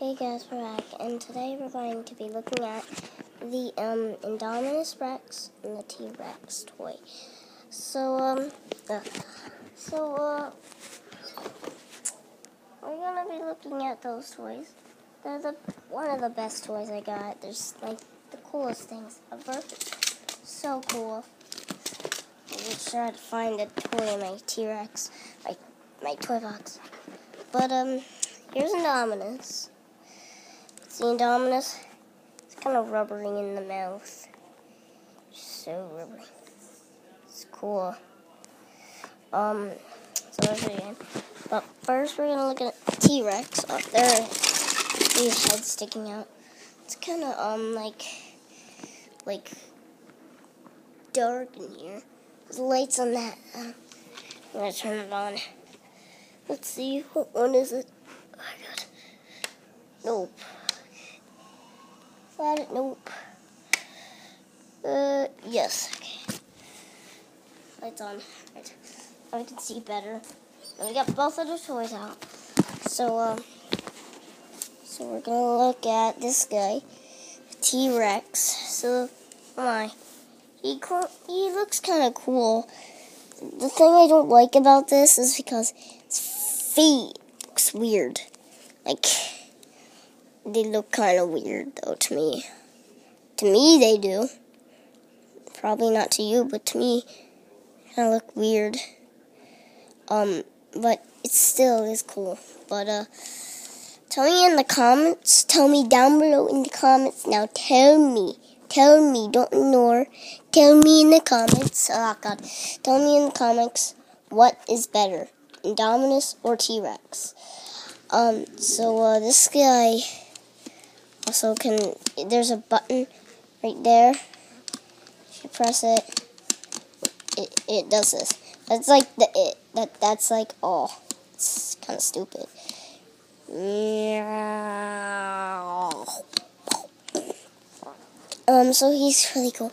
Hey guys, we're back, and today we're going to be looking at the um, Indominus Rex and the T-Rex toy. So, um, uh, so, uh, we're gonna be looking at those toys. They're the one of the best toys I got. They're just, like the coolest things ever. So cool. I'm just tried to find a toy in my T-Rex, my my toy box. But um, here's Indominus. See Indominus? It's kind of rubbery in the mouth. So rubbery. It's cool. Um, so show you. But first, we're gonna look at T-Rex. Oh, there, his head sticking out. It's kind of um like like dark in here. There's lights on that. I'm gonna turn it on. Let's see, what one is it? Oh god. Nope. Nope. Uh, yes. Okay. Lights on. Right. Now can see better. And we got both of the toys out. So, um, so we're gonna look at this guy, T-Rex. So, oh my, he he looks kind of cool. The thing I don't like about this is because his feet looks weird. Like they look kind of weird, though, to me. To me, they do. Probably not to you, but to me, kind of look weird. Um, but it still is cool. But, uh, tell me in the comments, tell me down below in the comments. Now tell me, tell me, don't ignore. Tell me in the comments, oh god, tell me in the comments what is better, Indominus or T-Rex. Um, so, uh, this guy also can there's a button right there. If you press it it, it does this. That's like the it that that's like oh it's kind of stupid. Um so he's really cool.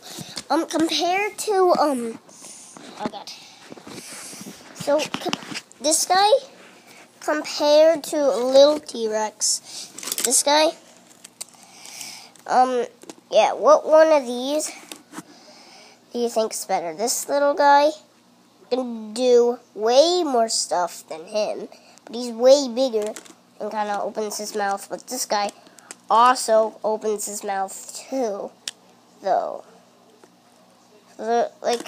Um compared to um oh god. So this guy compared to a little T-Rex. This guy um, yeah, what one of these do you think's better? This little guy can do way more stuff than him, but he's way bigger and kind of opens his mouth. But this guy also opens his mouth too, though. Like,